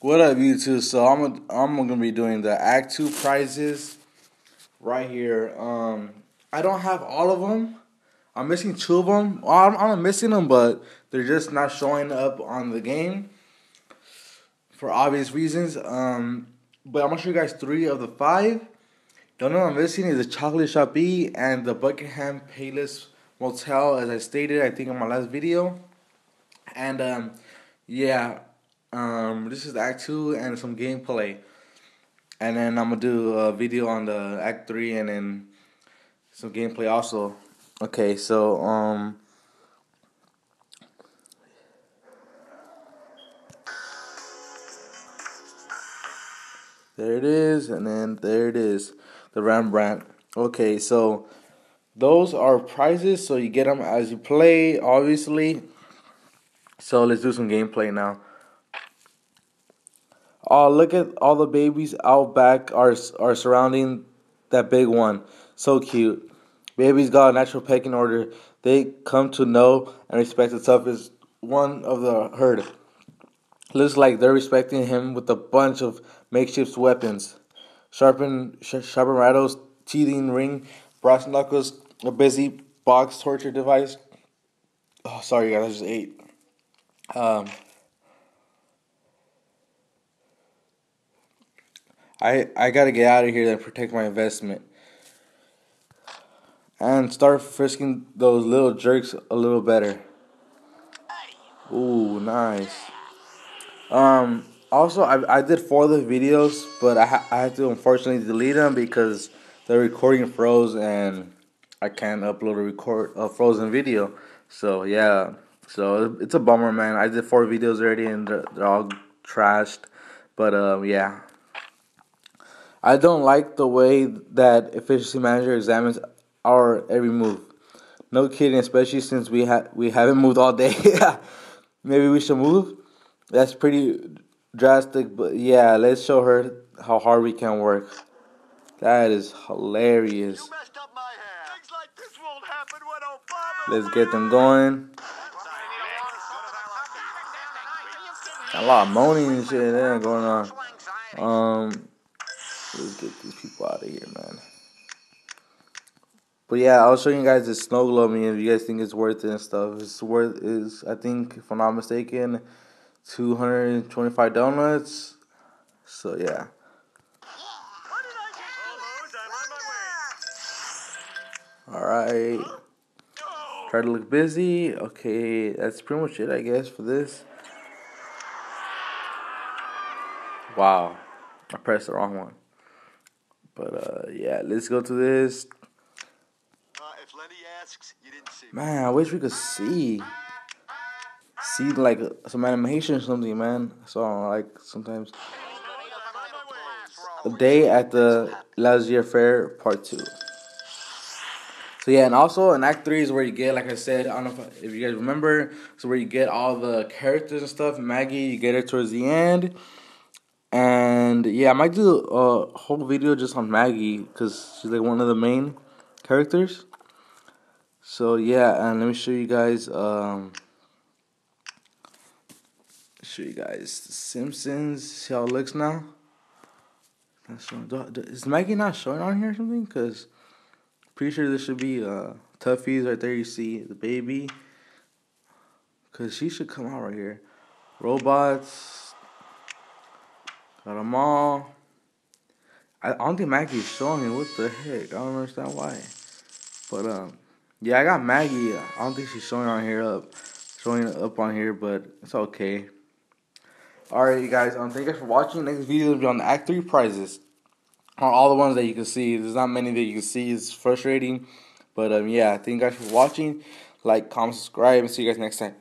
What up, YouTube? So I'm I'm gonna be doing the Act Two prizes right here. Um, I don't have all of them. I'm missing two of them. I'm, I'm missing them, but they're just not showing up on the game for obvious reasons. Um, but I'm gonna show you guys three of the five. The only one I'm missing is the Chocolate Shop B and the Buckingham Palace Motel, as I stated, I think in my last video. And um, yeah, um, this is Act Two and some gameplay. And then I'm gonna do a video on the Act Three and then some gameplay also. Okay, so um There it is, and then there it is, the Rembrandt. Okay, so those are prizes, so you get them as you play, obviously. So let's do some gameplay now. Oh, look at all the babies out back are are surrounding that big one. So cute. Babies got a natural pecking order. They come to know and respect the toughest one of the herd. Looks like they're respecting him with a bunch of makeshift weapons. Sharpened, sh- sharpened rattles, teething ring, brass knuckles, a busy box torture device. Oh, sorry guys, I just ate. Um, I I gotta get out of here and protect my investment and start frisking those little jerks a little better. Ooh, nice. Um, also, I, I did four of the videos, but I, ha- I had to unfortunately delete them because the recording froze and I can't upload a record a frozen video. So yeah, so it's a bummer, man. I did four videos already and they're, they're all trashed. But um, yeah, I don't like the way that efficiency manager examines our every move. No kidding, especially since we ha- we haven't moved all day. Maybe we should move. That's pretty drastic, but yeah, let's show her how hard we can work. That is hilarious. Let's get them going. a lot of moaning and shit going on. Um, let's get these people out of here, man. But yeah, I'll show you guys the snow globe. if you guys think it's worth it and stuff. It's worth is I think if I'm not mistaken, two hundred and twenty five donuts. So yeah. All right. Try to look busy. Okay, that's pretty much it, I guess, for this. Wow, I pressed the wrong one. But uh, yeah, let's go to this asks, man, I wish we could see. See like some animation or something, man. So like sometimes a day at the Lazier Fair Part Two. So yeah, and also in Act Three is where you get, like I said, I don't know if, if you guys remember, so where you get all the characters and stuff. Maggie, you get her towards the end, and yeah, I might do a whole video just on Maggie because she's like one of the main characters. So yeah, and let me show you guys. Um, show you guys The Simpsons. See how it looks now. Is Maggie not showing on here or something? Cause pretty sure this should be uh Tuffy's right there. You see the baby. Cause she should come out right here. Robots. All. I, I don't think Maggie's showing me. What the heck? I don't understand why. But um. Yeah, I got Maggie. I don't think she's showing on here up, showing up on here, but it's okay. Alright, you guys. Um, thank you guys for watching. Next video will be on the Act Three prizes. On all the ones that you can see. There's not many that you can see. It's frustrating, but um, yeah. Thank you guys for watching. Like, comment, subscribe, and see you guys next time.